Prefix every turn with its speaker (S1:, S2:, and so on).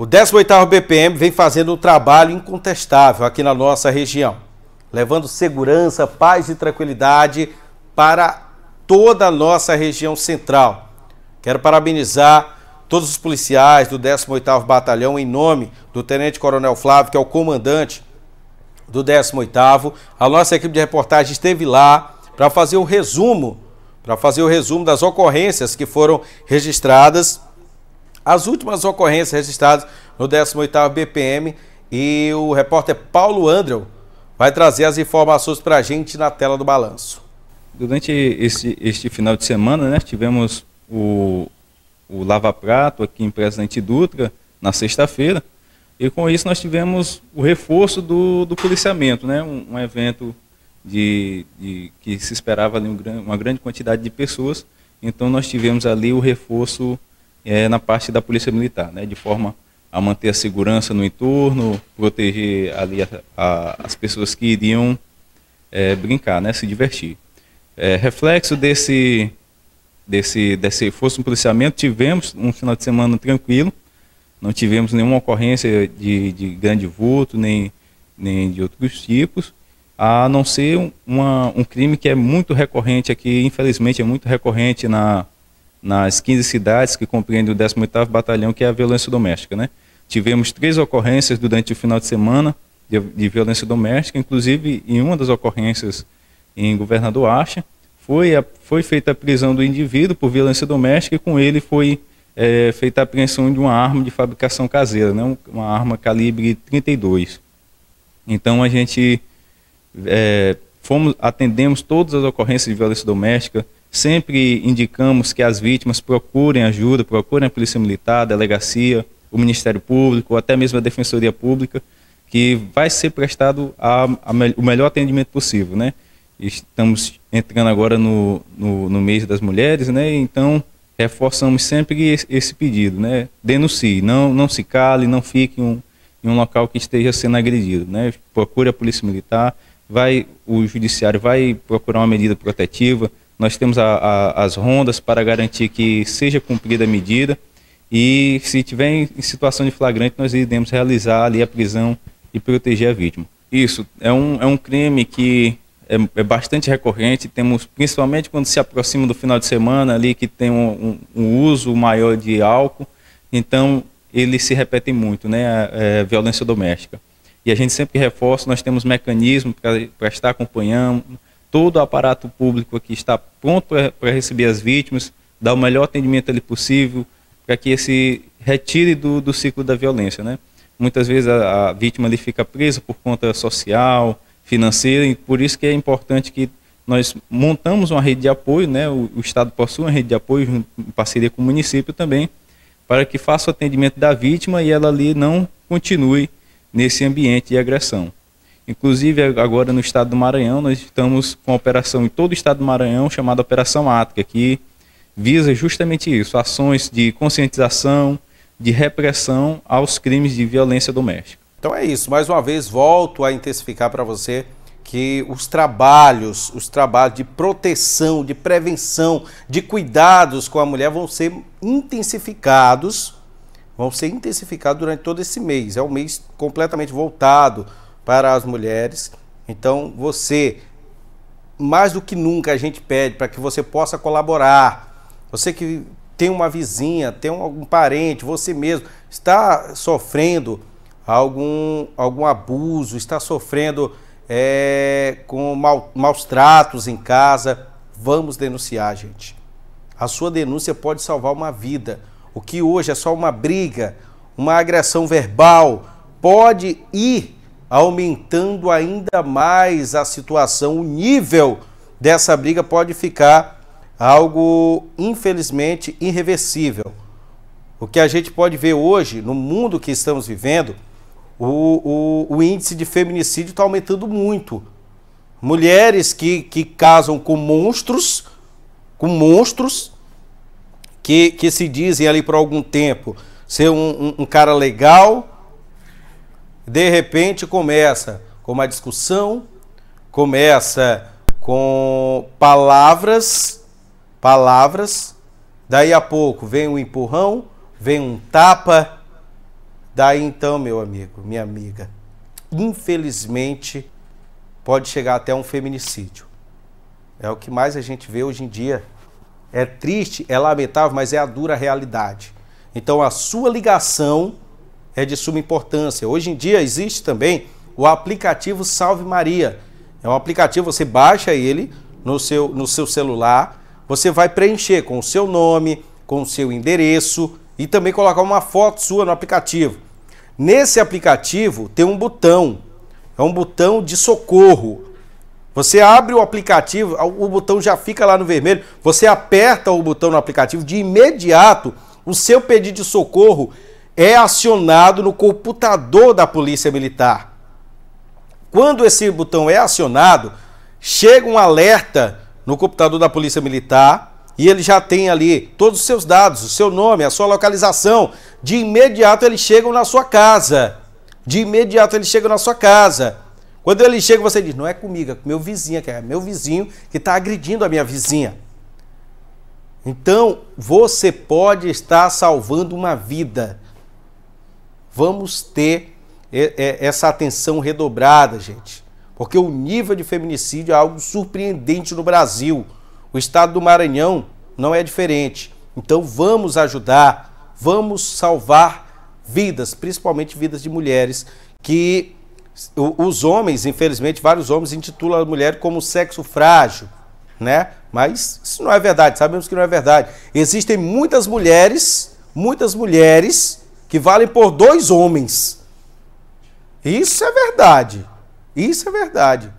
S1: O 18º BPM vem fazendo um trabalho incontestável aqui na nossa região, levando segurança, paz e tranquilidade para toda a nossa região central. Quero parabenizar todos os policiais do 18º Batalhão em nome do Tenente Coronel Flávio, que é o comandante do 18º. A nossa equipe de reportagem esteve lá para fazer o resumo, para fazer o resumo das ocorrências que foram registradas as últimas ocorrências registradas no 18º BPM e o repórter Paulo Andreu vai trazer as informações para a gente na tela do balanço.
S2: Durante este, este final de semana, né, tivemos o, o Lava Prato aqui em Presidente Dutra, na sexta-feira, e com isso nós tivemos o reforço do, do policiamento, né, um, um evento de, de, que se esperava ali um, uma grande quantidade de pessoas, então nós tivemos ali o reforço é, na parte da polícia militar, né, de forma a manter a segurança no entorno, proteger ali a, a, as pessoas que iriam é, brincar, né, se divertir. É, reflexo desse, desse, desse policiamento, tivemos um final de semana tranquilo, não tivemos nenhuma ocorrência de, de grande vulto, nem, nem de outros tipos, a não ser uma, um crime que é muito recorrente aqui, infelizmente é muito recorrente na, nas 15 cidades que compreendem o 18º Batalhão, que é a violência doméstica. Né? Tivemos três ocorrências durante o final de semana de, de violência doméstica, inclusive em uma das ocorrências em Governador Acha, foi, a, foi feita a prisão do indivíduo por violência doméstica e com ele foi é, feita a apreensão de uma arma de fabricação caseira, né? uma arma calibre 32. Então a gente é, fomos, atendemos todas as ocorrências de violência doméstica, Sempre indicamos que as vítimas procurem ajuda, procurem a Polícia Militar, a Delegacia, o Ministério Público, ou até mesmo a Defensoria Pública, que vai ser prestado a, a, o melhor atendimento possível, né? Estamos entrando agora no, no, no mês das mulheres, né? Então, reforçamos sempre esse, pedido, né? Denuncie, não, não se cale, não fique em um, em um local que esteja sendo agredido, né? Procure a Polícia Militar, vai, o Judiciário vai procurar uma medida protetiva, nós temos a, a, as rondas para garantir que seja cumprida a medida e se tiver em, situação de flagrante, nós iremos realizar ali a prisão e proteger a vítima. Isso, é um, é um crime que é, é, bastante recorrente, temos principalmente quando se aproxima do final de semana ali que tem um, um, um uso maior de álcool, então ele se repete muito, né, a, a, violência doméstica. E a gente sempre reforça, nós temos mecanismos para estar acompanhando, todo o aparato público aqui está pronto para receber as vítimas, dar o melhor atendimento ali possível, para que esse retire do, do ciclo da violência. Né? Muitas vezes a, a, vítima ali fica presa por conta social, financeira, e por isso que é importante que nós montamos uma rede de apoio, né? o, o Estado possui uma rede de apoio em parceria com o município também, para que faça o atendimento da vítima e ela ali não continue nesse ambiente de agressão. Inclusive, agora no estado do Maranhão, nós estamos com uma operação em todo o estado do Maranhão chamada Operação Ática, que visa justamente isso, ações de conscientização, de repressão aos crimes de violência doméstica.
S1: Então é isso, mais uma vez volto a intensificar para você que os trabalhos, os trabalhos de proteção, de prevenção, de cuidados com a mulher vão ser intensificados, vão ser intensificados durante todo esse mês. É um mês completamente voltado para as mulheres. Então, você, mais do que nunca, a gente pede para que você possa colaborar. Você que tem uma vizinha, tem algum parente, você mesmo está sofrendo algum, algum abuso, está sofrendo é, com mal, maus tratos em casa, vamos denunciar, gente. A sua denúncia pode salvar uma vida. O que hoje é só uma briga, uma agressão verbal, pode ir aumentando ainda mais a situação, o nível dessa briga pode ficar algo, infelizmente, irreversível. O que a gente pode ver hoje, no mundo que estamos vivendo, o, o, o índice de feminicídio está aumentando muito. Mulheres que, que casam com monstros, com monstros, que, que se dizem ali por algum tempo ser um, um, um cara legal, de repente começa com uma discussão, começa com palavras, palavras, daí a pouco vem um empurrão, vem um tapa, Daí então, meu amigo, minha amiga, infelizmente pode chegar até um feminicídio. É o que mais a gente vê hoje em dia. É triste, é lamentável, mas é a dura realidade. Então a sua ligação é de suma importância. Hoje em dia existe também o aplicativo Salve Maria. É um aplicativo, você baixa ele no seu, no seu celular, você vai preencher com o seu nome, com o seu endereço e também colocar uma foto sua no aplicativo. Nesse aplicativo tem um botão, é um botão de socorro. Você abre o aplicativo, o botão já fica lá no vermelho, você aperta o botão no aplicativo, de imediato o seu pedido de socorro é acionado no computador da Polícia Militar. Quando esse botão é acionado, chega um alerta no computador da Polícia Militar e ele já tem ali todos os seus dados, o seu nome, a sua localização. De imediato eles chegam na sua casa. De imediato eles chegam na sua casa. Quando ele chega, você diz: Não é comigo, é com meu vizinho, que é meu vizinho que está agredindo a minha vizinha. Então, você pode estar salvando uma vida. Vamos ter essa atenção redobrada, gente. Porque o nível de feminicídio é algo surpreendente no Brasil. O estado do Maranhão não é diferente. Então vamos ajudar, vamos salvar vidas, principalmente vidas de mulheres que os homens, infelizmente, vários homens intitulam a mulher como sexo frágil, né? Mas isso não é verdade, sabemos que não é verdade. Existem muitas mulheres, muitas mulheres que valem por dois homens. Isso é verdade. Isso é verdade.